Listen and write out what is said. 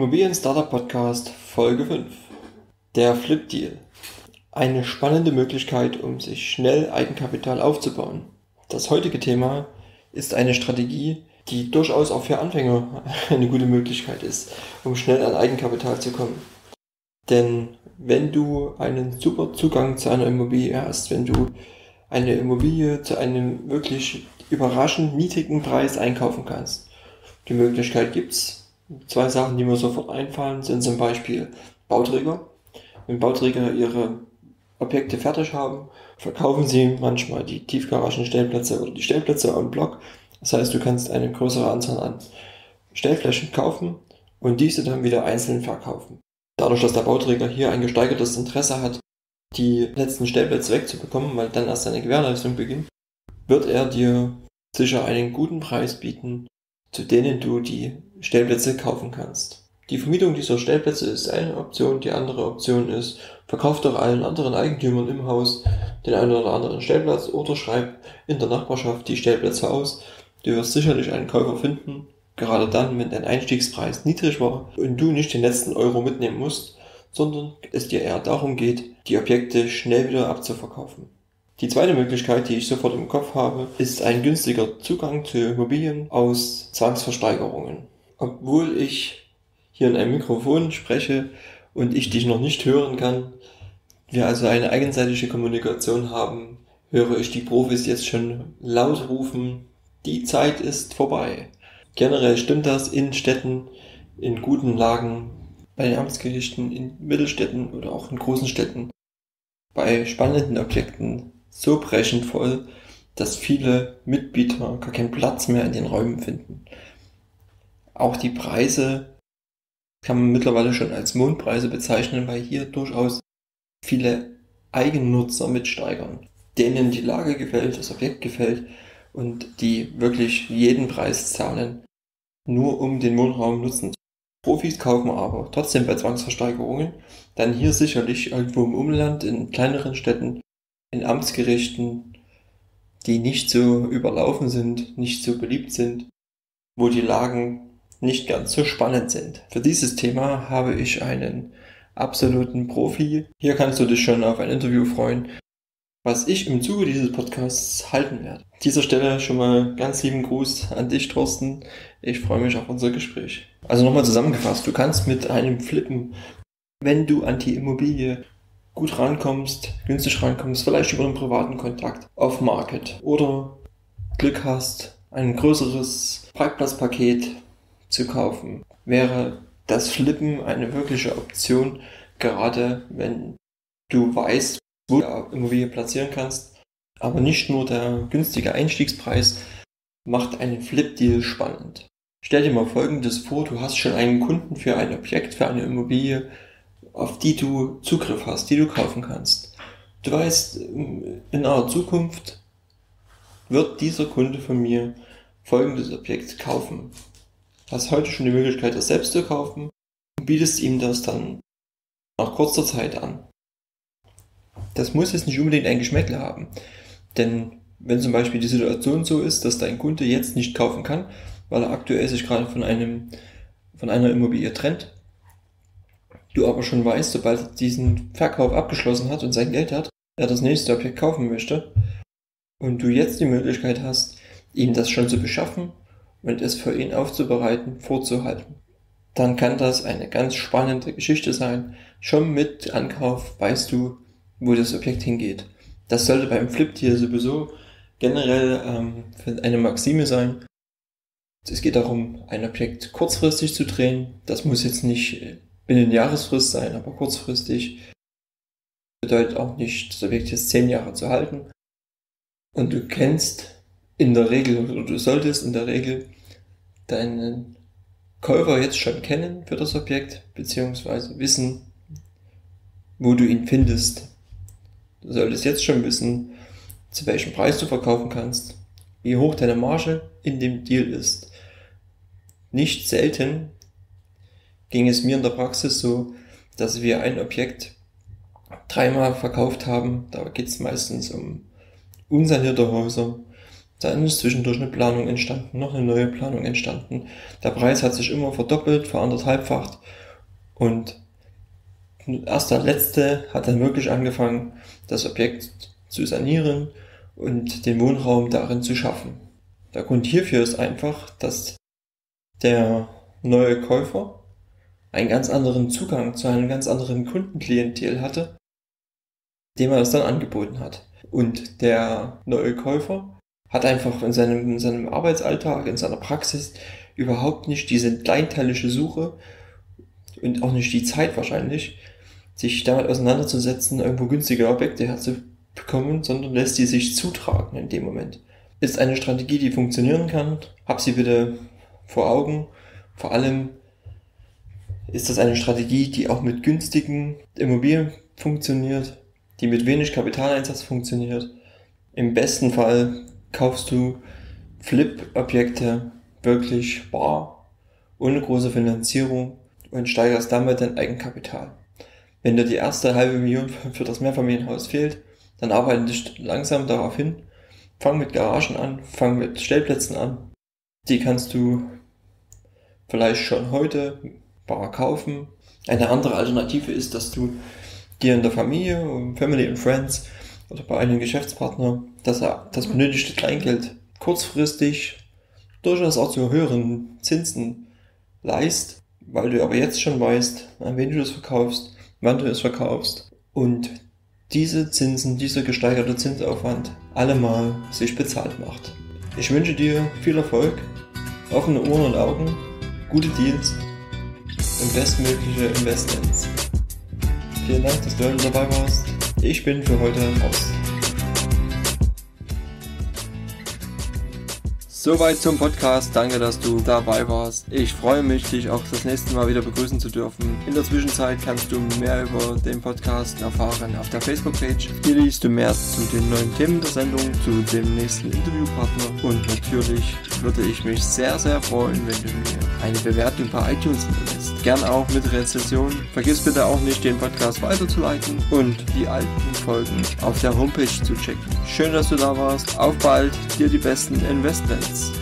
Immobilien Startup Podcast Folge 5. Der Flip Deal. Eine spannende Möglichkeit, um sich schnell Eigenkapital aufzubauen. Das heutige Thema ist eine Strategie, die durchaus auch für Anfänger eine gute Möglichkeit ist, um schnell an Eigenkapital zu kommen. Denn wenn du einen super Zugang zu einer Immobilie hast, wenn du eine Immobilie zu einem wirklich überraschend niedrigen Preis einkaufen kannst, die Möglichkeit gibt's, Zwei Sachen, die mir sofort einfallen, sind zum Beispiel Bauträger. Wenn Bauträger ihre Objekte fertig haben, verkaufen sie manchmal die Tiefgaragenstellplätze oder die Stellplätze am Block. Das heißt, du kannst eine größere Anzahl an Stellflächen kaufen und diese dann wieder einzeln verkaufen. Dadurch, dass der Bauträger hier ein gesteigertes Interesse hat, die letzten Stellplätze wegzubekommen, weil dann erst seine Gewährleistung beginnt, wird er dir sicher einen guten Preis bieten, zu denen du die Stellplätze kaufen kannst. Die Vermietung dieser Stellplätze ist eine Option, die andere Option ist, verkauf doch allen anderen Eigentümern im Haus den einen oder anderen Stellplatz oder schreib in der Nachbarschaft die Stellplätze aus. Du wirst sicherlich einen Käufer finden, gerade dann, wenn dein Einstiegspreis niedrig war und du nicht den letzten Euro mitnehmen musst, sondern es dir eher darum geht, die Objekte schnell wieder abzuverkaufen. Die zweite Möglichkeit, die ich sofort im Kopf habe, ist ein günstiger Zugang zu Immobilien aus Zwangsversteigerungen. Obwohl ich hier in einem Mikrofon spreche und ich dich noch nicht hören kann, wir also eine eigenseitige Kommunikation haben, höre ich die Profis jetzt schon laut rufen, die Zeit ist vorbei. Generell stimmt das in Städten, in guten Lagen, bei den Amtsgerichten, in Mittelstädten oder auch in großen Städten, bei spannenden Objekten so brechend voll, dass viele Mitbieter gar keinen Platz mehr in den Räumen finden. Auch die Preise kann man mittlerweile schon als Mondpreise bezeichnen, weil hier durchaus viele Eigennutzer mitsteigern, denen die Lage gefällt, das Objekt gefällt und die wirklich jeden Preis zahlen, nur um den Wohnraum nutzen. Profis kaufen aber trotzdem bei Zwangsversteigerungen dann hier sicherlich irgendwo im Umland, in kleineren Städten in Amtsgerichten, die nicht so überlaufen sind, nicht so beliebt sind, wo die Lagen nicht ganz so spannend sind. Für dieses Thema habe ich einen absoluten Profi. Hier kannst du dich schon auf ein Interview freuen, was ich im Zuge dieses Podcasts halten werde. An dieser Stelle schon mal ganz lieben Gruß an dich, Thorsten. Ich freue mich auf unser Gespräch. Also nochmal zusammengefasst, du kannst mit einem Flippen, wenn du an die Immobilie gut rankommst, günstig rankommst, vielleicht über einen privaten Kontakt auf Market oder Glück hast, ein größeres Parkplatzpaket zu kaufen, wäre das Flippen eine wirkliche Option, gerade wenn du weißt, wo du Immobilie platzieren kannst. Aber nicht nur der günstige Einstiegspreis macht einen Flip-Deal spannend. Stell dir mal Folgendes vor, du hast schon einen Kunden für ein Objekt, für eine Immobilie, auf die du Zugriff hast, die du kaufen kannst. Du weißt, in naher Zukunft wird dieser Kunde von mir folgendes Objekt kaufen. Hast heute schon die Möglichkeit, das selbst zu kaufen und bietest ihm das dann nach kurzer Zeit an. Das muss jetzt nicht unbedingt ein Geschmäckle haben. Denn wenn zum Beispiel die Situation so ist, dass dein Kunde jetzt nicht kaufen kann, weil er aktuell sich gerade von einem, von einer Immobilie trennt, du aber schon weißt, sobald er diesen Verkauf abgeschlossen hat und sein Geld hat, er das nächste Objekt kaufen möchte und du jetzt die Möglichkeit hast, ihm das schon zu beschaffen und es für ihn aufzubereiten, vorzuhalten, dann kann das eine ganz spannende Geschichte sein. Schon mit Ankauf weißt du, wo das Objekt hingeht. Das sollte beim Flip hier sowieso generell ähm, eine Maxime sein. Es geht darum, ein Objekt kurzfristig zu drehen. Das muss jetzt nicht äh, binnen Jahresfrist sein, aber kurzfristig bedeutet auch nicht, das Objekt jetzt zehn Jahre zu halten. Und du kennst in der Regel, oder du solltest in der Regel deinen Käufer jetzt schon kennen für das Objekt, beziehungsweise wissen, wo du ihn findest. Du solltest jetzt schon wissen, zu welchem Preis du verkaufen kannst, wie hoch deine Marge in dem Deal ist. Nicht selten ging es mir in der Praxis so, dass wir ein Objekt dreimal verkauft haben. Da geht es meistens um unsanierte Häuser. Dann ist zwischendurch eine Planung entstanden, noch eine neue Planung entstanden. Der Preis hat sich immer verdoppelt, veranderthalbfacht und erst der letzte hat dann wirklich angefangen, das Objekt zu sanieren und den Wohnraum darin zu schaffen. Der Grund hierfür ist einfach, dass der neue Käufer einen ganz anderen Zugang zu einem ganz anderen Kundenklientel hatte, dem er es dann angeboten hat. Und der neue Käufer hat einfach in seinem, in seinem Arbeitsalltag, in seiner Praxis überhaupt nicht diese kleinteilige Suche und auch nicht die Zeit wahrscheinlich, sich damit auseinanderzusetzen, irgendwo günstige Objekte herzubekommen, sondern lässt die sich zutragen in dem Moment. Ist eine Strategie, die funktionieren kann. Hab sie bitte vor Augen. Vor allem ist das eine Strategie, die auch mit günstigen Immobilien funktioniert, die mit wenig Kapitaleinsatz funktioniert. Im besten Fall kaufst du Flip-Objekte wirklich bar, ohne große Finanzierung und steigerst damit dein Eigenkapital. Wenn dir die erste halbe Million für das Mehrfamilienhaus fehlt, dann arbeite dich langsam darauf hin. Fang mit Garagen an, fang mit Stellplätzen an. Die kannst du vielleicht schon heute bar kaufen. Eine andere Alternative ist, dass du dir in der Familie, Family and Friends oder bei einem Geschäftspartner das, das benötigte Kleingeld kurzfristig durchaus auch zu höheren Zinsen leist, weil du aber jetzt schon weißt, an wen du das verkaufst, wann du es verkaufst und diese Zinsen, dieser gesteigerte Zinsaufwand allemal sich bezahlt macht. Ich wünsche dir viel Erfolg, offene Ohren und Augen, gute Deals und bestmögliche Investments. Vielen Dank, dass du heute dabei warst. Ich bin für heute raus. Soweit zum Podcast. Danke, dass du dabei warst. Ich freue mich, dich auch das nächste Mal wieder begrüßen zu dürfen. In der Zwischenzeit kannst du mehr über den Podcast erfahren auf der Facebook-Page. Hier liest du mehr zu den neuen Themen der Sendung, zu dem nächsten Interviewpartner und natürlich würde ich mich sehr, sehr freuen, wenn du mir eine Bewertung bei iTunes hinterlässt. Gern auch mit Rezension. Vergiss bitte auch nicht, den Podcast weiterzuleiten und die alten Folgen auf der Homepage zu checken. Schön, dass du da warst. Auf bald, dir die besten Investments.